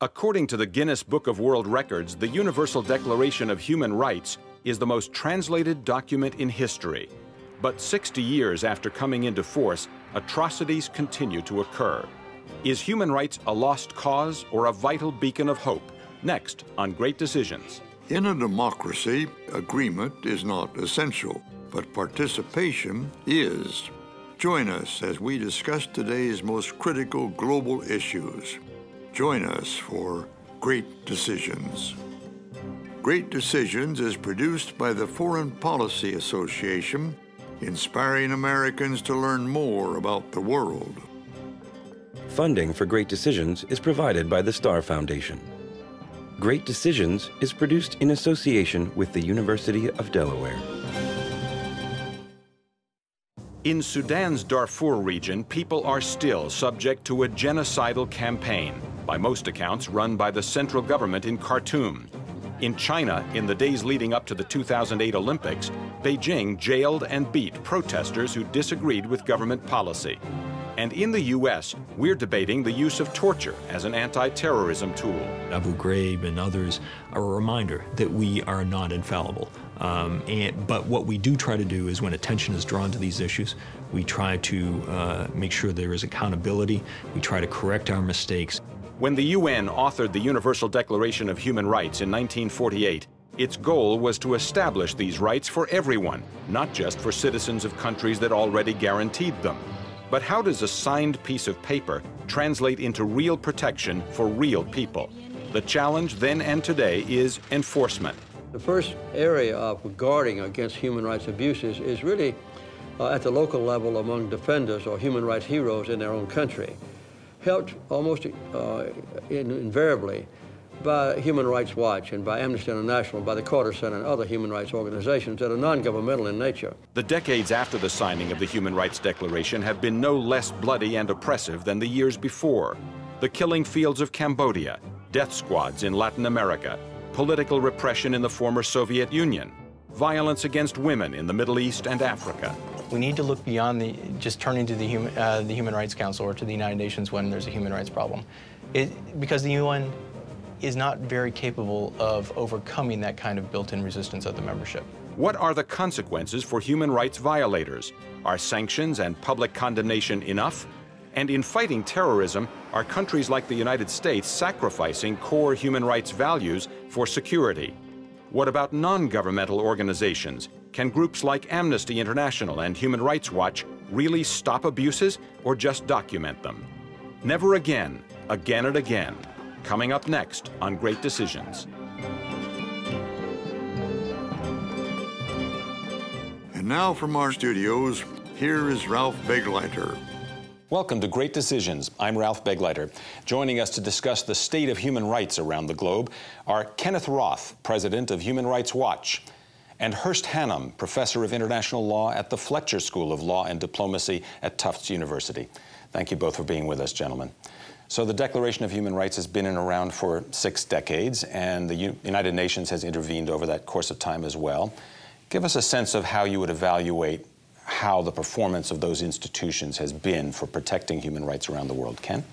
According to the Guinness Book of World Records, the Universal Declaration of Human Rights is the most translated document in history. But 60 years after coming into force, atrocities continue to occur. Is human rights a lost cause or a vital beacon of hope? Next on Great Decisions. In a democracy, agreement is not essential, but participation is. Join us as we discuss today's most critical global issues. Join us for Great Decisions. Great Decisions is produced by the Foreign Policy Association, inspiring Americans to learn more about the world. Funding for Great Decisions is provided by the Starr Foundation. Great Decisions is produced in association with the University of Delaware. In Sudan's Darfur region, people are still subject to a genocidal campaign, by most accounts run by the central government in Khartoum. In China, in the days leading up to the 2008 Olympics, Beijing jailed and beat protesters who disagreed with government policy. And in the U.S., we're debating the use of torture as an anti-terrorism tool. Abu Ghraib and others are a reminder that we are not infallible. Um, and, but what we do try to do is when attention is drawn to these issues, we try to uh, make sure there is accountability. We try to correct our mistakes. When the UN authored the Universal Declaration of Human Rights in 1948, its goal was to establish these rights for everyone, not just for citizens of countries that already guaranteed them. But how does a signed piece of paper translate into real protection for real people? The challenge then and today is enforcement. The first area of guarding against human rights abuses is really uh, at the local level among defenders or human rights heroes in their own country, helped almost uh, in, invariably by Human Rights Watch and by Amnesty International, by the Carter Center and other human rights organizations that are non-governmental in nature. The decades after the signing of the Human Rights Declaration have been no less bloody and oppressive than the years before. The killing fields of Cambodia, death squads in Latin America, political repression in the former Soviet Union, violence against women in the Middle East and Africa. We need to look beyond the, just turning to the human, uh, the human Rights Council or to the United Nations when there's a human rights problem. It, because the UN is not very capable of overcoming that kind of built-in resistance of the membership. What are the consequences for human rights violators? Are sanctions and public condemnation enough? And in fighting terrorism, are countries like the United States sacrificing core human rights values for security? What about non-governmental organizations? Can groups like Amnesty International and Human Rights Watch really stop abuses or just document them? Never again, again and again. Coming up next on Great Decisions. And now from our studios, here is Ralph Begleiter. Welcome to Great Decisions. I'm Ralph Begleiter. Joining us to discuss the state of human rights around the globe are Kenneth Roth, president of Human Rights Watch, and Hurst Hannum, professor of international law at the Fletcher School of Law and Diplomacy at Tufts University. Thank you both for being with us, gentlemen. So the Declaration of Human Rights has been in around for six decades, and the United Nations has intervened over that course of time as well. Give us a sense of how you would evaluate how the performance of those institutions has been for protecting human rights around the world. Ken?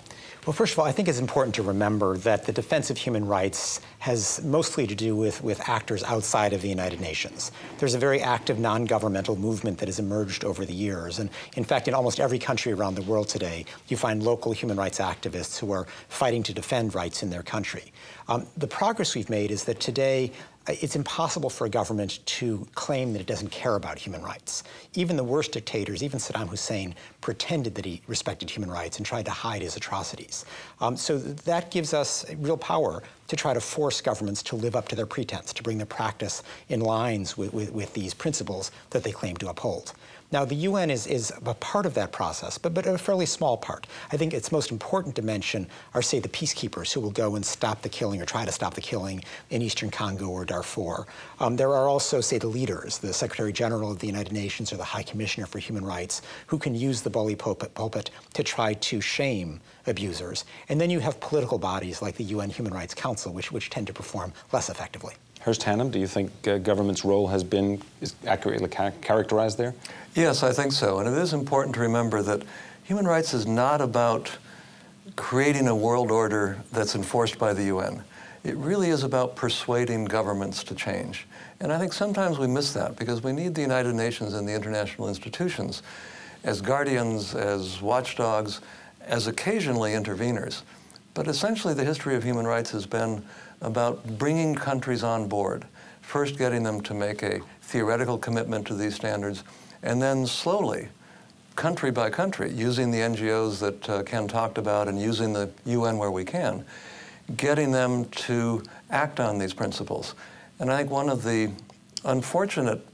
Well, first of all, I think it's important to remember that the defense of human rights has mostly to do with, with actors outside of the United Nations. There's a very active non-governmental movement that has emerged over the years. And in fact, in almost every country around the world today, you find local human rights activists who are fighting to defend rights in their country. Um, the progress we've made is that today it's impossible for a government to claim that it doesn't care about human rights. Even the worst dictators, even Saddam Hussein, pretended that he respected human rights and tried to hide his atrocities. Um, so that gives us real power to try to force governments to live up to their pretense, to bring their practice in lines with, with, with these principles that they claim to uphold. Now, the UN is, is a part of that process, but, but a fairly small part. I think its most important dimension are, say, the peacekeepers who will go and stop the killing or try to stop the killing in eastern Congo or Darfur. Um, there are also, say, the leaders, the Secretary General of the United Nations or the High Commissioner for Human Rights, who can use the bully pulpit, pulpit to try to shame abusers. And then you have political bodies like the UN Human Rights Council, which, which tend to perform less effectively. Hurst Hannum, do you think uh, government's role has been accurately ca characterized there? Yes, I think so. And it is important to remember that human rights is not about creating a world order that's enforced by the UN. It really is about persuading governments to change. And I think sometimes we miss that because we need the United Nations and the international institutions as guardians, as watchdogs, as occasionally interveners. But essentially, the history of human rights has been about bringing countries on board, first getting them to make a theoretical commitment to these standards, and then slowly, country by country, using the NGOs that uh, Ken talked about and using the UN where we can, getting them to act on these principles. And I think one of the unfortunate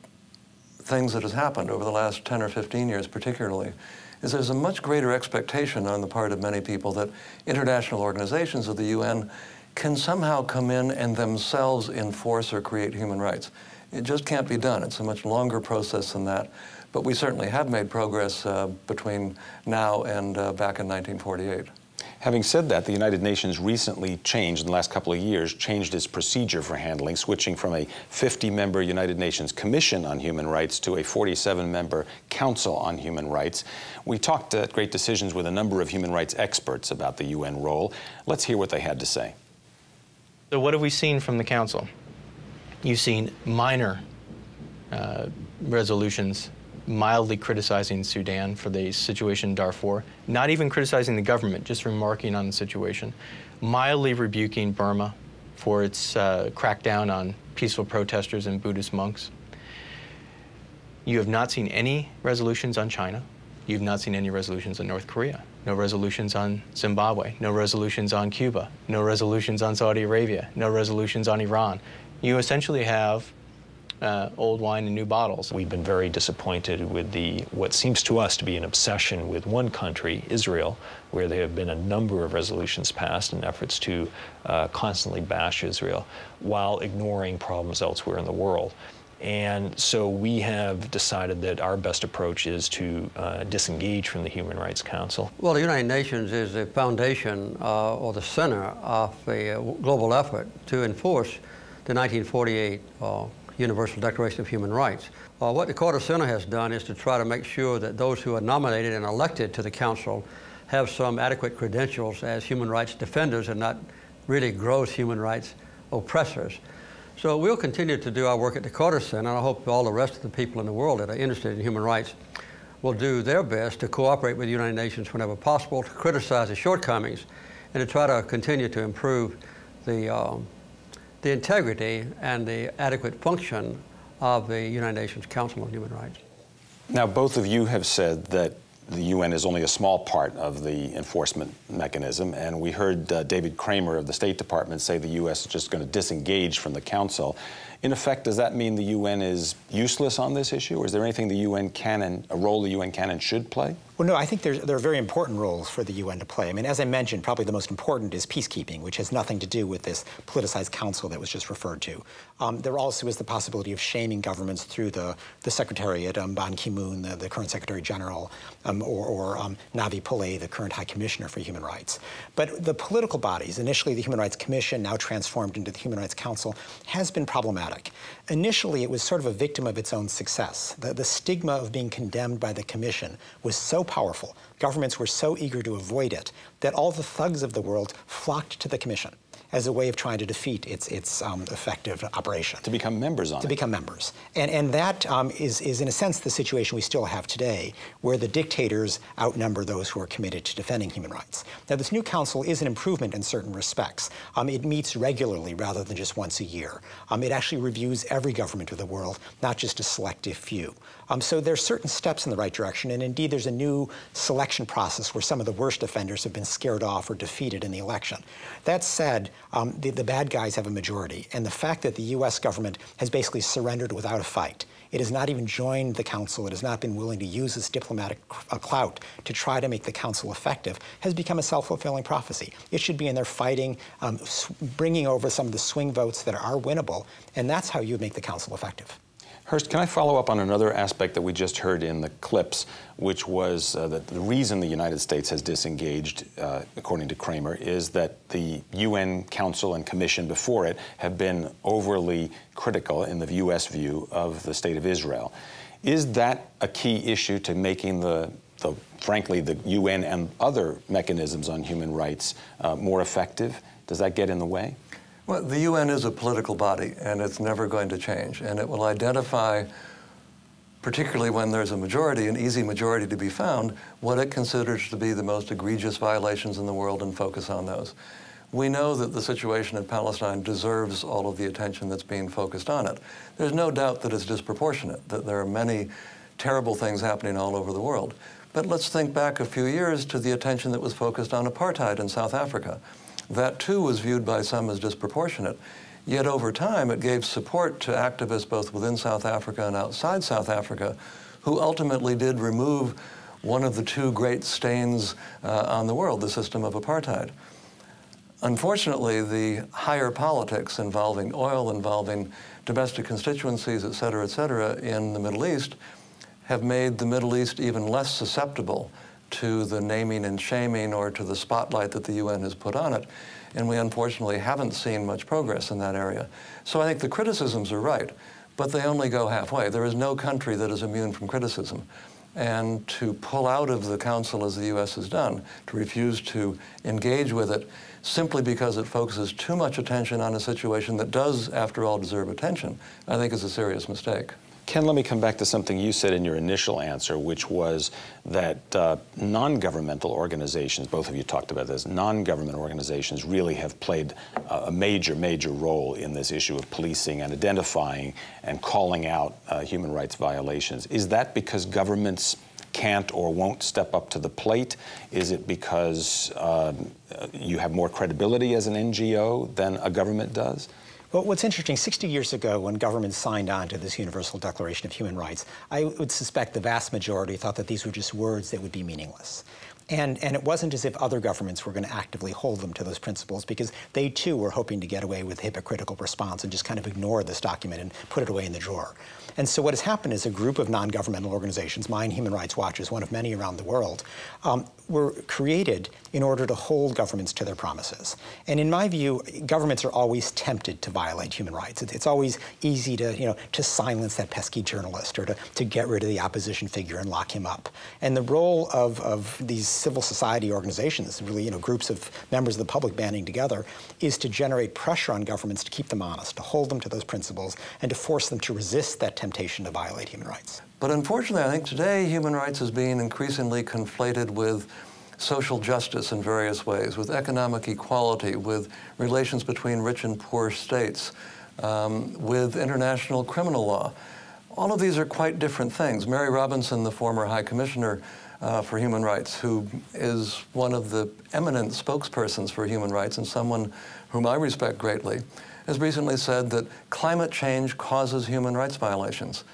things that has happened over the last 10 or 15 years particularly is there's a much greater expectation on the part of many people that international organizations of the UN can somehow come in and themselves enforce or create human rights. It just can't be done. It's a much longer process than that. But we certainly have made progress uh, between now and uh, back in 1948. Having said that, the United Nations recently changed, in the last couple of years, changed its procedure for handling, switching from a 50-member United Nations Commission on Human Rights to a 47-member Council on Human Rights. We talked at Great Decisions with a number of human rights experts about the UN role. Let's hear what they had to say. So what have we seen from the Council? You've seen minor uh, resolutions mildly criticizing Sudan for the situation in Darfur, not even criticizing the government, just remarking on the situation, mildly rebuking Burma for its uh, crackdown on peaceful protesters and Buddhist monks. You have not seen any resolutions on China. You've not seen any resolutions on North Korea. No resolutions on Zimbabwe. No resolutions on Cuba. No resolutions on Saudi Arabia. No resolutions on Iran. You essentially have uh, old wine in new bottles. We've been very disappointed with the what seems to us to be an obsession with one country, Israel, where there have been a number of resolutions passed in efforts to uh, constantly bash Israel while ignoring problems elsewhere in the world. And so we have decided that our best approach is to uh, disengage from the Human Rights Council. Well, the United Nations is the foundation uh, or the center of a uh, global effort to enforce the 1948 uh, Universal Declaration of Human Rights. Uh, what the Carter Center has done is to try to make sure that those who are nominated and elected to the Council have some adequate credentials as human rights defenders and not really gross human rights oppressors. So we'll continue to do our work at the Carter Center, and I hope all the rest of the people in the world that are interested in human rights will do their best to cooperate with the United Nations whenever possible, to criticize the shortcomings, and to try to continue to improve the um, the integrity and the adequate function of the United Nations Council on Human Rights. Now, both of you have said that the UN is only a small part of the enforcement mechanism, and we heard uh, David Kramer of the State Department say the U.S. is just going to disengage from the Council. In effect, does that mean the UN is useless on this issue, or is there anything the UN can and a role the UN can and should play? Well, no, I think there are very important roles for the UN to play. I mean, as I mentioned, probably the most important is peacekeeping, which has nothing to do with this politicized council that was just referred to. Um, there also is the possibility of shaming governments through the, the Secretariat, um, Ban Ki-moon, the, the, current Secretary General, um, or, or um, Navi Pillay, the current High Commissioner for Human Rights. But the political bodies, initially the Human Rights Commission, now transformed into the Human Rights Council, has been problematic. Initially, it was sort of a victim of its own success. The, the stigma of being condemned by the Commission was so powerful, governments were so eager to avoid it, that all the thugs of the world flocked to the Commission as a way of trying to defeat its, its um, effective operation. To become members on to it. To become members. And, and that um, is is, in a sense, the situation we still have today, where the dictators outnumber those who are committed to defending human rights. Now, this new council is an improvement in certain respects. Um, it meets regularly rather than just once a year. Um, it actually reviews every government of the world, not just a selective few. Um, so there's certain steps in the right direction, and indeed there's a new selection process where some of the worst offenders have been scared off or defeated in the election. That said, um, the, the bad guys have a majority, and the fact that the U.S. government has basically surrendered without a fight, it has not even joined the council, it has not been willing to use its diplomatic uh, clout to try to make the council effective, has become a self-fulfilling prophecy. It should be in there fighting, um, bringing over some of the swing votes that are winnable, and that's how you make the council effective. Hurst, can I follow up on another aspect that we just heard in the clips, which was uh, that the reason the United States has disengaged, uh, according to Kramer, is that the UN Council and Commission before it have been overly critical, in the U.S. view, of the State of Israel. Is that a key issue to making the the, frankly, the UN and other mechanisms on human rights uh, more effective? Does that get in the way? Well, the UN is a political body, and it's never going to change. And it will identify, particularly when there's a majority, an easy majority to be found, what it considers to be the most egregious violations in the world and focus on those. We know that the situation in Palestine deserves all of the attention that's being focused on it. There's no doubt that it's disproportionate, that there are many terrible things happening all over the world. But let's think back a few years to the attention that was focused on apartheid in South Africa. That too was viewed by some as disproportionate. Yet over time, it gave support to activists both within South Africa and outside South Africa who ultimately did remove one of the two great stains uh, on the world, the system of apartheid. Unfortunately, the higher politics involving oil, involving domestic constituencies, et cetera, et cetera, in the Middle East have made the Middle East even less susceptible to the naming and shaming or to the spotlight that the UN has put on it. And we unfortunately haven't seen much progress in that area. So I think the criticisms are right, but they only go halfway. There is no country that is immune from criticism. And to pull out of the Council as the U.S. has done, to refuse to engage with it simply because it focuses too much attention on a situation that does, after all, deserve attention, I think is a serious mistake. Ken, let me come back to something you said in your initial answer, which was that uh, non governmental organizations, both of you talked about this, non government organizations really have played uh, a major, major role in this issue of policing and identifying and calling out uh, human rights violations. Is that because governments can't or won't step up to the plate? Is it because um, you have more credibility as an NGO than a government does? Well, what's interesting, 60 years ago, when governments signed on to this Universal Declaration of Human Rights, I would suspect the vast majority thought that these were just words that would be meaningless. And, and it wasn't as if other governments were going to actively hold them to those principles because they too were hoping to get away with hypocritical response and just kind of ignore this document and put it away in the drawer. And so what has happened is a group of non-governmental organizations, mine Human Rights Watch is one of many around the world, um, were created in order to hold governments to their promises. And in my view, governments are always tempted to violate human rights. It's, it's always easy to, you know, to silence that pesky journalist or to, to get rid of the opposition figure and lock him up. And the role of, of these civil society organizations, really, you know, groups of members of the public banding together, is to generate pressure on governments to keep them honest, to hold them to those principles, and to force them to resist that temptation to violate human rights. But unfortunately, I think today human rights is being increasingly conflated with social justice in various ways, with economic equality, with relations between rich and poor states, um, with international criminal law. All of these are quite different things. Mary Robinson, the former High Commissioner uh, for Human Rights, who is one of the eminent spokespersons for human rights and someone whom I respect greatly, has recently said that climate change causes human rights violations.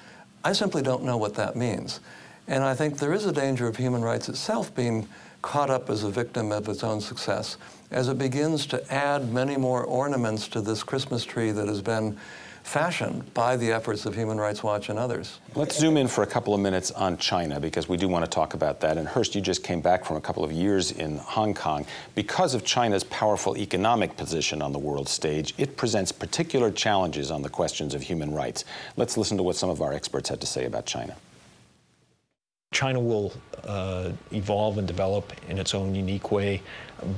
I simply don't know what that means. And I think there is a danger of human rights itself being caught up as a victim of its own success as it begins to add many more ornaments to this Christmas tree that has been fashioned by the efforts of Human Rights Watch and others. Let's zoom in for a couple of minutes on China because we do want to talk about that. And Hurst, you just came back from a couple of years in Hong Kong. Because of China's powerful economic position on the world stage, it presents particular challenges on the questions of human rights. Let's listen to what some of our experts had to say about China. China will uh, evolve and develop in its own unique way,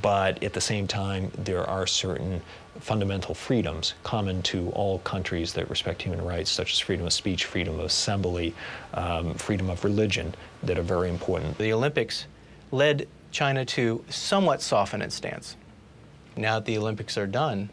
but at the same time, there are certain fundamental freedoms common to all countries that respect human rights, such as freedom of speech, freedom of assembly, um, freedom of religion, that are very important. The Olympics led China to somewhat soften its stance. Now that the Olympics are done,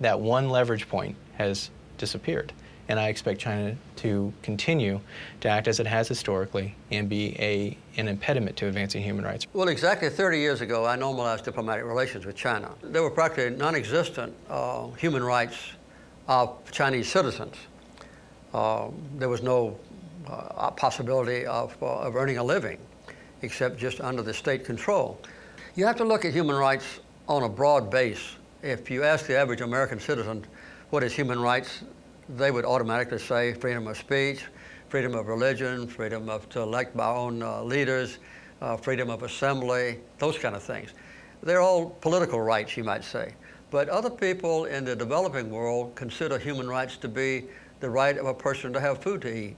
that one leverage point has disappeared and I expect China to continue to act as it has historically and be a, an impediment to advancing human rights. Well, exactly 30 years ago, I normalized diplomatic relations with China. There were practically non-existent uh, human rights of Chinese citizens. Uh, there was no uh, possibility of, uh, of earning a living except just under the state control. You have to look at human rights on a broad base. If you ask the average American citizen what is human rights, they would automatically say freedom of speech, freedom of religion, freedom of to elect my own uh, leaders, uh, freedom of assembly, those kind of things. They're all political rights, you might say. But other people in the developing world consider human rights to be the right of a person to have food to eat,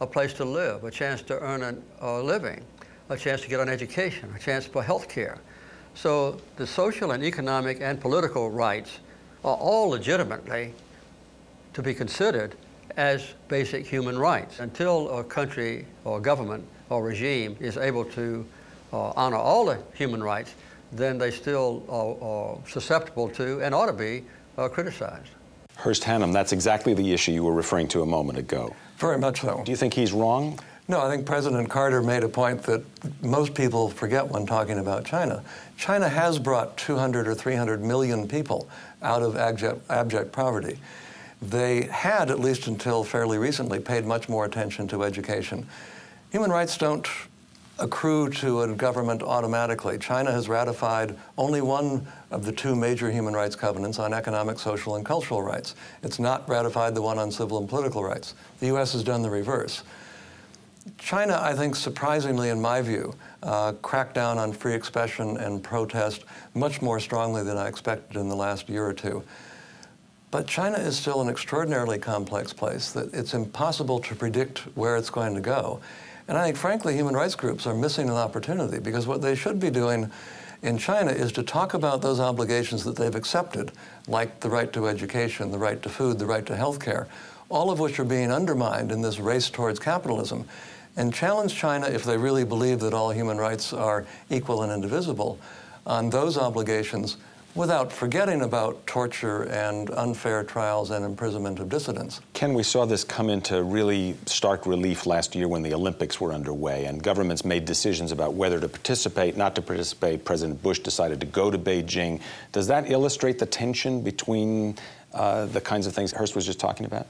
a place to live, a chance to earn a, a living, a chance to get an education, a chance for health care. So the social and economic and political rights are all legitimately to be considered as basic human rights. Until a country or government or regime is able to uh, honor all the human rights, then they still are, are susceptible to and ought to be uh, criticized. Hurst Hannum, that's exactly the issue you were referring to a moment ago. Very much so. Do you think he's wrong? No, I think President Carter made a point that most people forget when talking about China. China has brought 200 or 300 million people out of abject, abject poverty. They had, at least until fairly recently, paid much more attention to education. Human rights don't accrue to a government automatically. China has ratified only one of the two major human rights covenants on economic, social, and cultural rights. It's not ratified the one on civil and political rights. The U.S. has done the reverse. China, I think, surprisingly, in my view, uh, cracked down on free expression and protest much more strongly than I expected in the last year or two. But China is still an extraordinarily complex place that it's impossible to predict where it's going to go. And I think, frankly, human rights groups are missing an opportunity because what they should be doing in China is to talk about those obligations that they've accepted, like the right to education, the right to food, the right to health care, all of which are being undermined in this race towards capitalism, and challenge China, if they really believe that all human rights are equal and indivisible, on those obligations without forgetting about torture and unfair trials and imprisonment of dissidents. Ken, we saw this come into really stark relief last year when the Olympics were underway and governments made decisions about whether to participate, not to participate. President Bush decided to go to Beijing. Does that illustrate the tension between uh, the kinds of things Hurst was just talking about?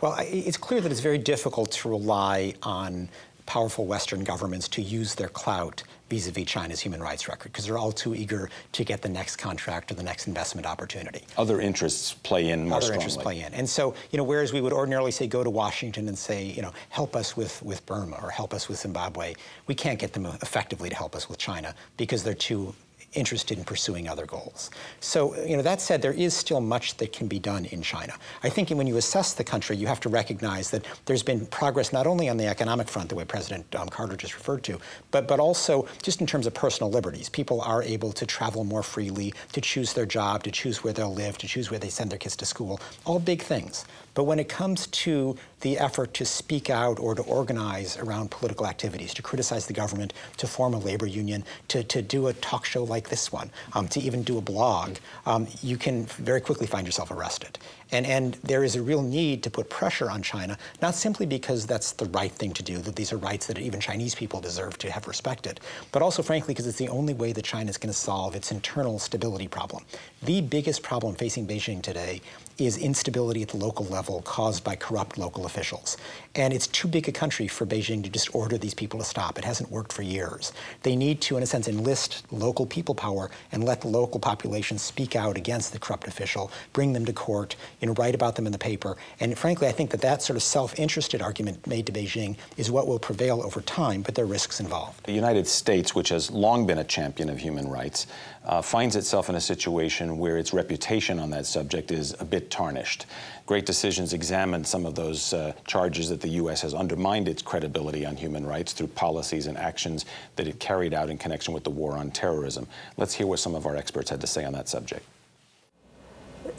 Well, it's clear that it's very difficult to rely on powerful Western governments to use their clout vis-a-vis China's human rights record because they're all too eager to get the next contract or the next investment opportunity. Other interests play in more Other strongly. interests play in. And so, you know, whereas we would ordinarily say go to Washington and say, you know, help us with, with Burma or help us with Zimbabwe, we can't get them effectively to help us with China because they're too interested in pursuing other goals. So, you know, that said, there is still much that can be done in China. I think when you assess the country, you have to recognize that there's been progress not only on the economic front, the way President um, Carter just referred to, but, but also just in terms of personal liberties. People are able to travel more freely, to choose their job, to choose where they'll live, to choose where they send their kids to school, all big things. But when it comes to the effort to speak out or to organize around political activities, to criticize the government, to form a labor union, to, to do a talk show like this one, um, to even do a blog, um, you can very quickly find yourself arrested. And, and there is a real need to put pressure on China, not simply because that's the right thing to do, that these are rights that even Chinese people deserve to have respected, but also, frankly, because it's the only way that China is going to solve its internal stability problem. The biggest problem facing Beijing today is instability at the local level caused by corrupt local officials. And it's too big a country for Beijing to just order these people to stop. It hasn't worked for years. They need to, in a sense, enlist local people power and let the local population speak out against the corrupt official, bring them to court, you know, write about them in the paper. And frankly, I think that that sort of self-interested argument made to Beijing is what will prevail over time, but there are risks involved. The United States, which has long been a champion of human rights, uh, finds itself in a situation where its reputation on that subject is a bit tarnished. Great Decisions examined some of those uh, charges that the U.S. has undermined its credibility on human rights through policies and actions that it carried out in connection with the war on terrorism. Let's hear what some of our experts had to say on that subject.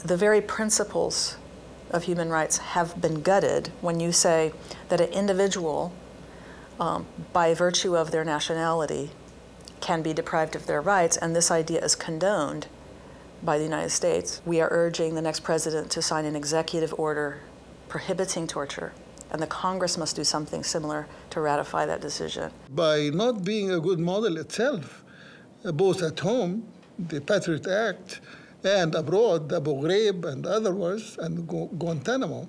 The very principles of human rights have been gutted when you say that an individual, um, by virtue of their nationality, can be deprived of their rights, and this idea is condoned by the United States. We are urging the next president to sign an executive order prohibiting torture, and the Congress must do something similar to ratify that decision. By not being a good model itself, uh, both at home, the Patriot Act, and abroad, Abu Ghraib and others, and Guantanamo,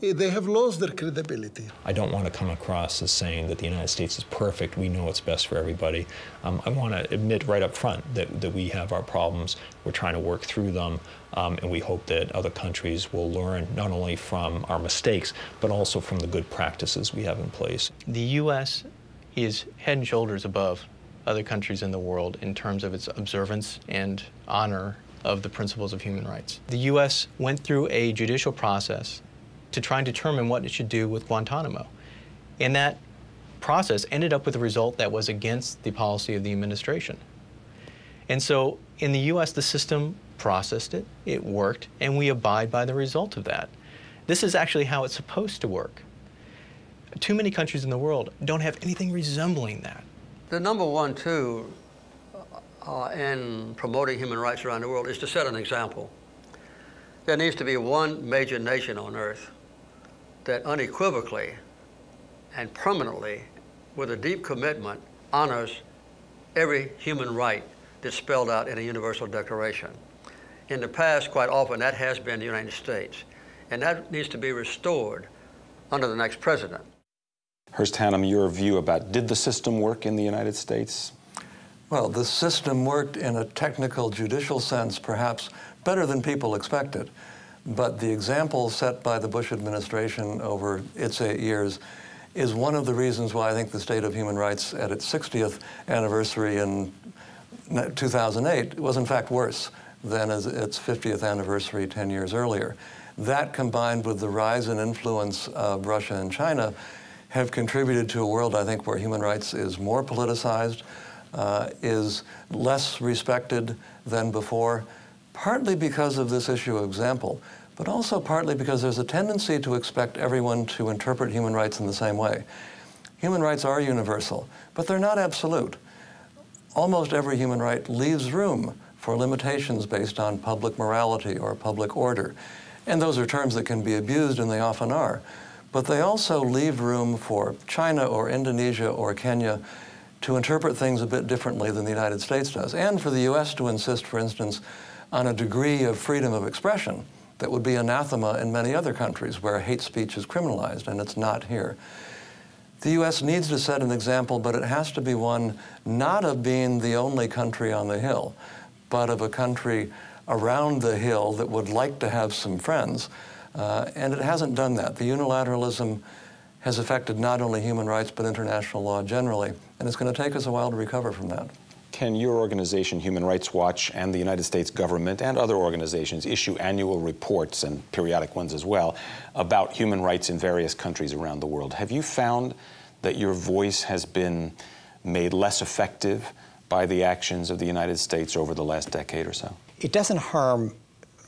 they have lost their credibility. I don't want to come across as saying that the United States is perfect, we know what's best for everybody. Um, I want to admit right up front that, that we have our problems, we're trying to work through them, um, and we hope that other countries will learn not only from our mistakes, but also from the good practices we have in place. The U.S. is head and shoulders above other countries in the world in terms of its observance and honor of the principles of human rights. The U.S. went through a judicial process to try and determine what it should do with Guantanamo. And that process ended up with a result that was against the policy of the administration. And so in the US, the system processed it, it worked, and we abide by the result of that. This is actually how it's supposed to work. Too many countries in the world don't have anything resembling that. The number one, too, uh, in promoting human rights around the world is to set an example. There needs to be one major nation on earth that unequivocally and permanently, with a deep commitment, honors every human right that's spelled out in a universal declaration. In the past, quite often, that has been the United States. And that needs to be restored under the next president. Hurst Hannum, your view about did the system work in the United States? Well, the system worked in a technical judicial sense, perhaps better than people expected. But the example set by the Bush administration over its eight years is one of the reasons why I think the state of human rights at its 60th anniversary in 2008 was in fact worse than its 50th anniversary 10 years earlier. That combined with the rise in influence of Russia and China have contributed to a world, I think, where human rights is more politicized, uh, is less respected than before, partly because of this issue of example, but also partly because there's a tendency to expect everyone to interpret human rights in the same way. Human rights are universal, but they're not absolute. Almost every human right leaves room for limitations based on public morality or public order. And those are terms that can be abused, and they often are. But they also leave room for China or Indonesia or Kenya to interpret things a bit differently than the United States does, and for the U.S. to insist, for instance, on a degree of freedom of expression that would be anathema in many other countries where hate speech is criminalized, and it's not here. The U.S. needs to set an example, but it has to be one not of being the only country on the Hill, but of a country around the Hill that would like to have some friends. Uh, and it hasn't done that. The unilateralism has affected not only human rights, but international law generally. And it's going to take us a while to recover from that. Ken your organization, Human Rights Watch, and the United States government and other organizations issue annual reports and periodic ones as well about human rights in various countries around the world? Have you found that your voice has been made less effective by the actions of the United States over the last decade or so? It doesn't harm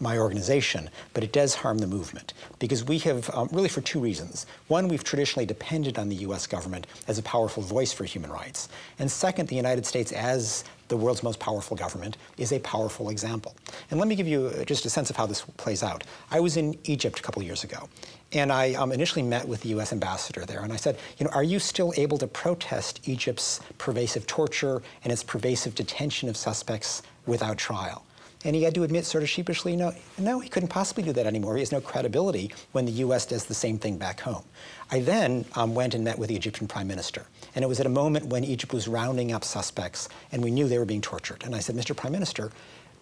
my organization, but it does harm the movement because we have, um, really for two reasons. One, we've traditionally depended on the US government as a powerful voice for human rights. And second, the United States as the world's most powerful government is a powerful example. And let me give you uh, just a sense of how this plays out. I was in Egypt a couple years ago, and I um, initially met with the U.S. ambassador there, and I said, you know, are you still able to protest Egypt's pervasive torture and its pervasive detention of suspects without trial? And he had to admit sort of sheepishly, no, no, he couldn't possibly do that anymore. He has no credibility when the U.S. does the same thing back home. I then um, went and met with the Egyptian prime minister. And it was at a moment when Egypt was rounding up suspects and we knew they were being tortured. And I said, Mr. Prime Minister,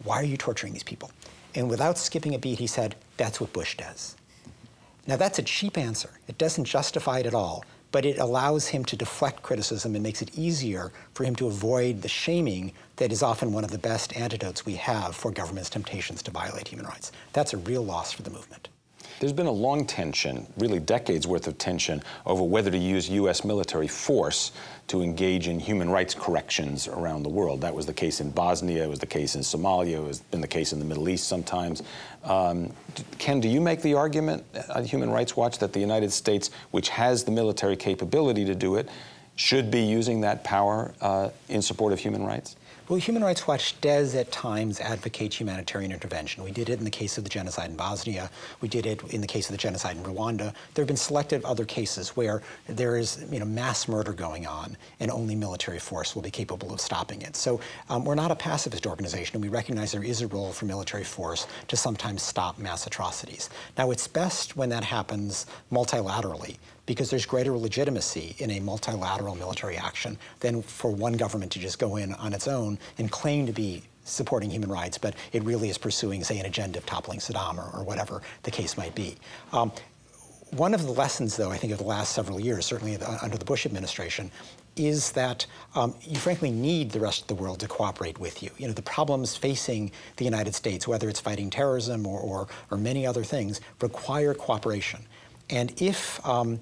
why are you torturing these people? And without skipping a beat, he said, that's what Bush does. Now, that's a cheap answer. It doesn't justify it at all but it allows him to deflect criticism and makes it easier for him to avoid the shaming that is often one of the best antidotes we have for government's temptations to violate human rights. That's a real loss for the movement. There's been a long tension, really decades worth of tension, over whether to use U.S. military force to engage in human rights corrections around the world. That was the case in Bosnia, it was the case in Somalia, it has been the case in the Middle East sometimes. Um, Ken, do you make the argument at Human Rights Watch that the United States, which has the military capability to do it, should be using that power uh, in support of human rights? Well, Human Rights Watch does at times advocate humanitarian intervention. We did it in the case of the genocide in Bosnia. We did it in the case of the genocide in Rwanda. There have been selective other cases where there is you know, mass murder going on and only military force will be capable of stopping it. So um, we're not a pacifist organization and we recognize there is a role for military force to sometimes stop mass atrocities. Now, it's best when that happens multilaterally because there's greater legitimacy in a multilateral military action than for one government to just go in on its own and claim to be supporting human rights, but it really is pursuing, say, an agenda of toppling Saddam or, or whatever the case might be. Um, one of the lessons, though, I think of the last several years, certainly under the Bush administration, is that um, you frankly need the rest of the world to cooperate with you. You know, the problems facing the United States, whether it's fighting terrorism or, or, or many other things, require cooperation. And if um,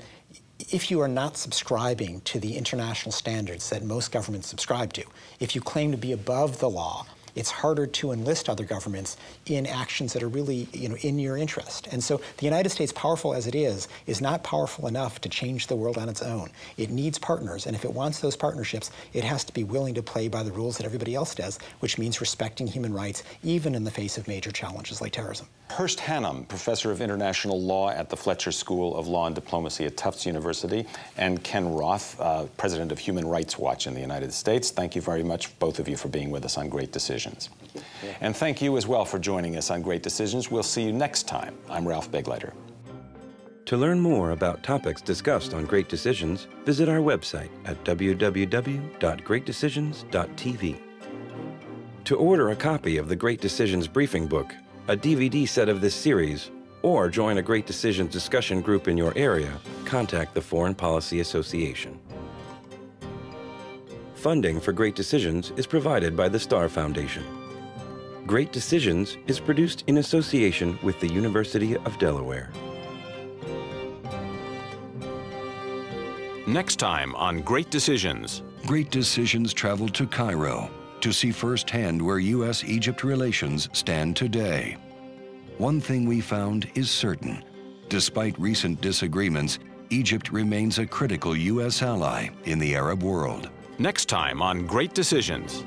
if you are not subscribing to the international standards that most governments subscribe to, if you claim to be above the law, it's harder to enlist other governments in actions that are really you know, in your interest. And so the United States, powerful as it is, is not powerful enough to change the world on its own. It needs partners, and if it wants those partnerships, it has to be willing to play by the rules that everybody else does, which means respecting human rights, even in the face of major challenges like terrorism. Hurst Hannum, professor of international law at the Fletcher School of Law and Diplomacy at Tufts University, and Ken Roth, uh, president of Human Rights Watch in the United States. Thank you very much, both of you, for being with us on Great Decisions. And thank you as well for joining us on Great Decisions. We'll see you next time. I'm Ralph Begleiter. To learn more about topics discussed on Great Decisions, visit our website at www.greatdecisions.tv. To order a copy of the Great Decisions Briefing Book, a DVD set of this series, or join a Great Decisions discussion group in your area, contact the Foreign Policy Association. Funding for Great Decisions is provided by the Starr Foundation. Great Decisions is produced in association with the University of Delaware. Next time on Great Decisions. Great Decisions traveled to Cairo to see firsthand where U.S. Egypt relations stand today. One thing we found is certain. Despite recent disagreements, Egypt remains a critical U.S. ally in the Arab world. Next time on Great Decisions.